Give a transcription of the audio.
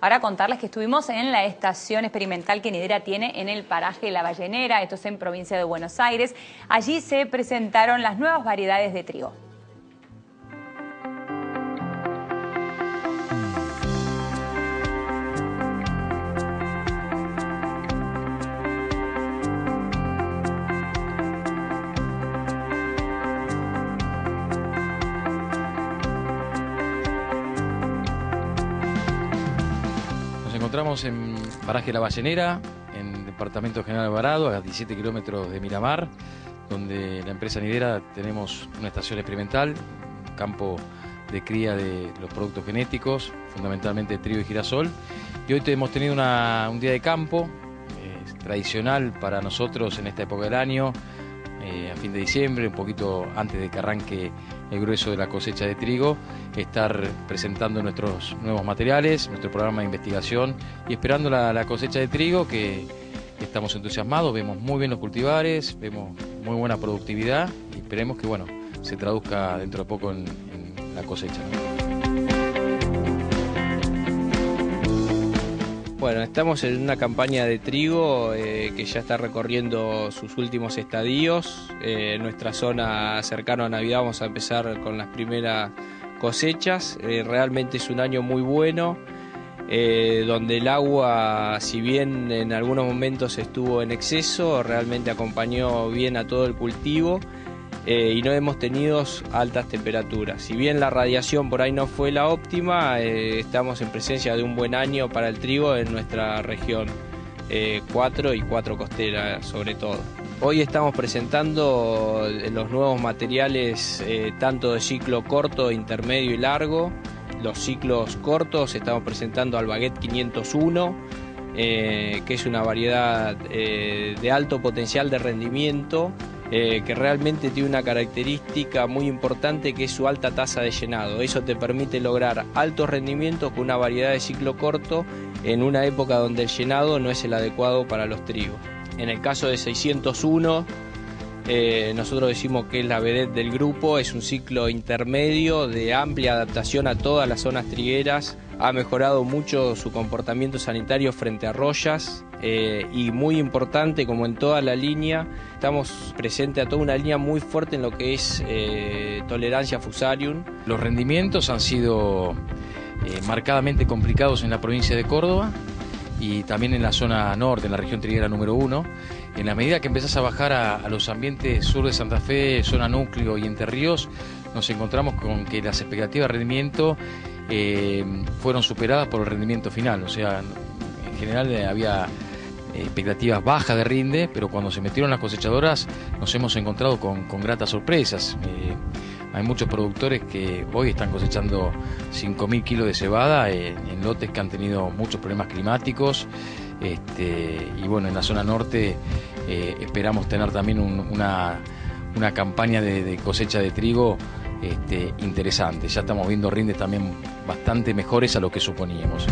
Ahora contarles que estuvimos en la estación experimental que Nidera tiene en el paraje La Ballenera, esto es en provincia de Buenos Aires. Allí se presentaron las nuevas variedades de trigo. Encontramos en Paraje La Ballenera, en el Departamento General Alvarado, a 17 kilómetros de Miramar, donde la empresa Nidera tenemos una estación experimental, campo de cría de los productos genéticos, fundamentalmente trigo y girasol. Y hoy hemos tenido un día de campo, eh, tradicional para nosotros en esta época del año, eh, a fin de diciembre, un poquito antes de que arranque el grueso de la cosecha de trigo, estar presentando nuestros nuevos materiales, nuestro programa de investigación y esperando la, cosecha de trigo que estamos entusiasmados, vemos muy bien los cultivares, vemos muy buena productividad y esperemos que bueno, se traduzca dentro de poco en, la cosecha. Bueno, estamos en una campaña de trigo eh, que ya está recorriendo sus últimos estadios. Eh, en nuestra zona cercana a Navidad vamos a empezar con las primeras cosechas. Eh, realmente es un año muy bueno, donde el agua, si bien en algunos momentos estuvo en exceso, realmente acompañó bien a todo el cultivo eh, y no hemos tenido altas temperaturas. Si bien la radiación por ahí no fue la óptima, eh, estamos en presencia de un buen año para el trigo en nuestra región 4 eh, y 4 costera sobre todo. Hoy estamos presentando los nuevos materiales tanto de ciclo corto, intermedio y largo. Los ciclos cortos estamos presentando al Baguette 501, que es una variedad de alto potencial de rendimiento eh, que realmente tiene una característica muy importante que es su alta tasa de llenado. Eso te permite lograr altos rendimientos con una variedad de ciclo corto en una época donde el llenado no es el adecuado para los trigos. En el caso de 601, eh, nosotros decimos que es la vedette del grupo, es un ciclo intermedio de amplia adaptación a todas las zonas trigueras, ha mejorado mucho su comportamiento sanitario frente a rollas, eh, y muy importante, como en toda la línea, estamos presentes a toda una línea muy fuerte en lo que es eh, tolerancia fusarium. Los rendimientos han sido eh, marcadamente complicados en la provincia de Córdoba y también en la zona norte, en la región triguera número uno. En la medida que empezás a bajar a, los ambientes sur de Santa Fe, zona núcleo y Entre Ríos, nos encontramos con que las expectativas de rendimiento fueron superadas por el rendimiento final. O sea, en general había expectativas bajas de rinde, pero cuando se metieron las cosechadoras nos hemos encontrado con, gratas sorpresas. Eh, hay muchos productores que hoy están cosechando 5.000 kilos de cebada en, lotes que han tenido muchos problemas climáticos. Este, y bueno, en la zona norte eh, esperamos tener también una, campaña de, cosecha de trigo este, interesante. Ya estamos viendo rindes también bastante mejores a lo que suponíamos.